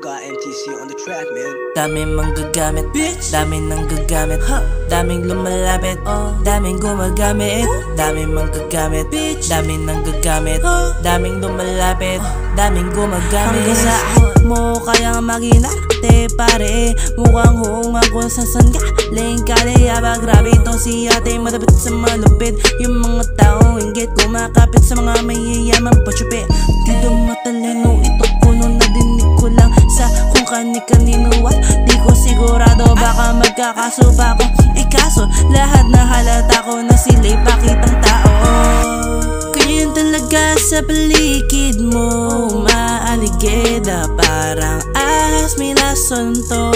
TC on the track, man. Daming manggagamit, bitch. Daming nang gagamit, huh? Daming lumalapit, oh Daming gumagamit, daming manggagamit, bitch. Daming nang gagamit, daming lumalapit Daming gumagamit. Hanggang sa mo kaya maginarte pare. Mukhang hunga kung sasan galing Kaya ba grabe itong si ate Madabit sa malupit. Yung mga taong inggit Kumakapit sa mga mayayaman pachupi Di daw baka magkakaso pa ako Eh kaso lahat na halata ko na sila'y pakitang tao. Ganyan talaga sa paligid mo Maaligeda parang ahas may lason to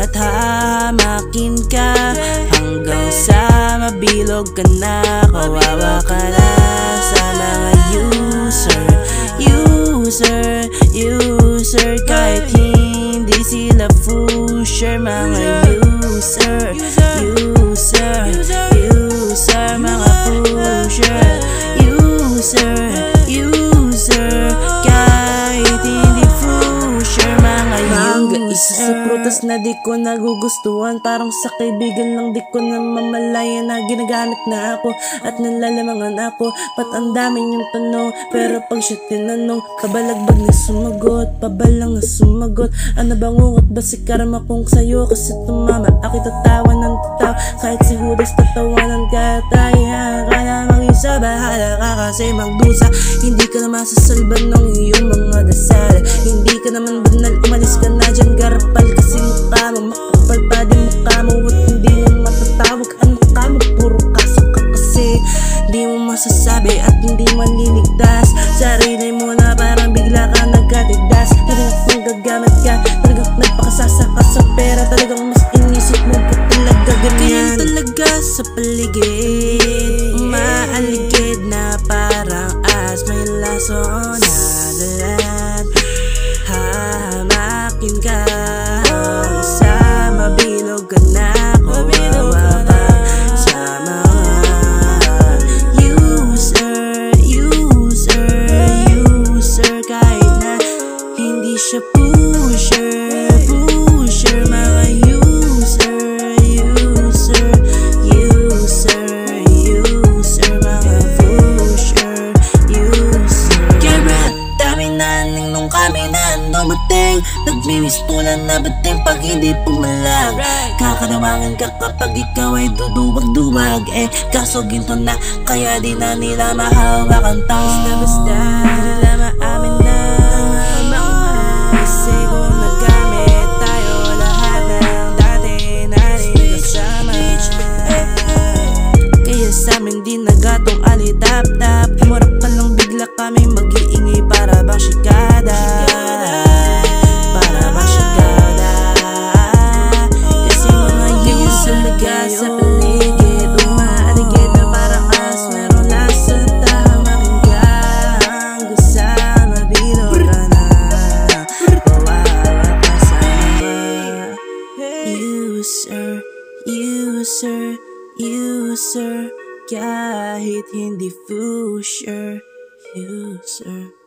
At hamakin ka hanggang sa mabilog ka na Kawawa ka na. Sa mga user User, user. Kahit hindi sila pusher Mga user, user, user prutas na di ko nagugustuhan. Parang sa kaibigan lang di ko na mamalayan Na ginagamit na ako at nalalamangan ako. Ba't ang dami niyong tanong? Pero pag siya tinanong Pabalagbag na sumagot Pabalang na sumagot. Ano bang ungot ba si karma kung sa'yo? Kasi tumama Ako'y tatawa ng tatawa Kahit si Judas tatawanan ka tayo. Ka na mag-isa Bahala ka kasi magdusa. Hindi ka na masasalban ng iyong mga dasal. Hindi ka naman banal Umalis ka na masasabi at hindi maliligtas. Sarili mo na parang bigla ka nagkatigdas. Talagang magagamit ka Talagang nagpakasasa ka sa pera. Talagang mas inisip mo pa talaga Ganyan. Ganyan talaga sa paligid pusher, pusher Mga user, user, user, user Mga pusher, user. Kaya dami na nung kami na dumating. Nagmimistulan na bating pag hindi pumalag? Kakanawangan ka kapag ikaw ay duduwag-duwag Eh. Kaso ginto na kaya di na nila mahawakan to. Basta-basta nila maamin na Kasi sa amin di nagatong alitap-tap Murap ka lang bigla kami mag-iingay para bang sikada Para bang sikada Kasi mga yun talaga sa paligid. Umaaligid na parang as Meron nasa tamakin ka. Hanggang sa mabilog ka na. Kawawa ka sa mga User, user, user Kahit hindi pusher User